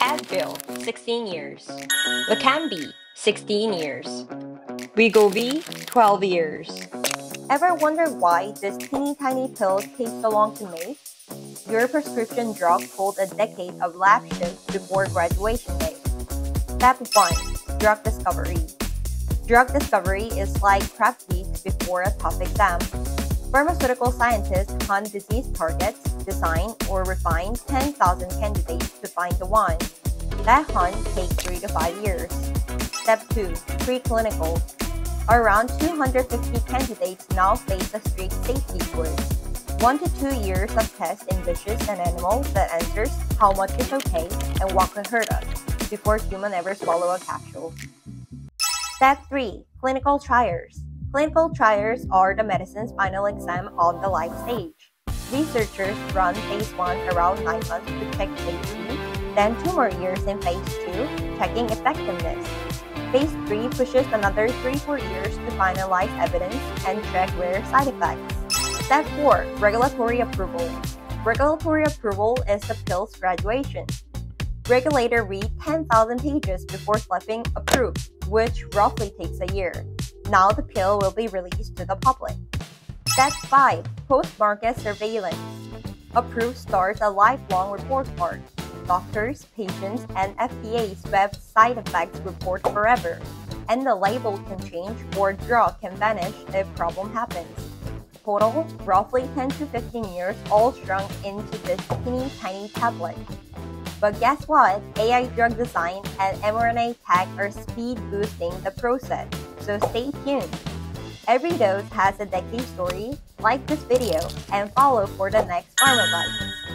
Advil, 16 years. Leqembi, 16 years. Wegovy, 12 years. Ever wonder why this teeny tiny pill takes so long to make? Your prescription drug holds a decade of lab shifts before graduation day. Step 1. Drug discovery. Drug discovery is like prep week before a tough exam. Pharmaceutical scientists hunt disease targets, design or refine 10,000 candidates to find the one. That hunt takes 3 to 5 years. Step 2. Preclinical. Around 250 candidates now face a strict safety quiz. One to two years of tests in fishes and animals that answers how much is okay and what could hurt us before human ever swallow a capsule. Step 3. Clinical trials. Clinical trials are the medicine's final exam on the life stage. Researchers run phase 1 around 9 months to check safety, then 2 more years in phase 2, checking effectiveness. Phase 3 pushes another 3-4 years to finalize evidence and check rare side effects. Step 4. Regulatory approval. Regulatory approval is the pill's graduation. Regulator read 10,000 pages before slapping approve, which roughly takes a year. Now the pill will be released to the public. Step 5. Post-market surveillance. Approved starts a lifelong report card. Doctors, patients, and FDA's web side effects report forever, and the label can change or drug can vanish if problem happens. Total, roughly 10 to 15 years all shrunk into this teeny tiny tablet. But guess what? AI drug design and mRNA tech are speed boosting the process, so stay tuned. Every dose has a decade story. Like this video and follow for the next Pharma Bites.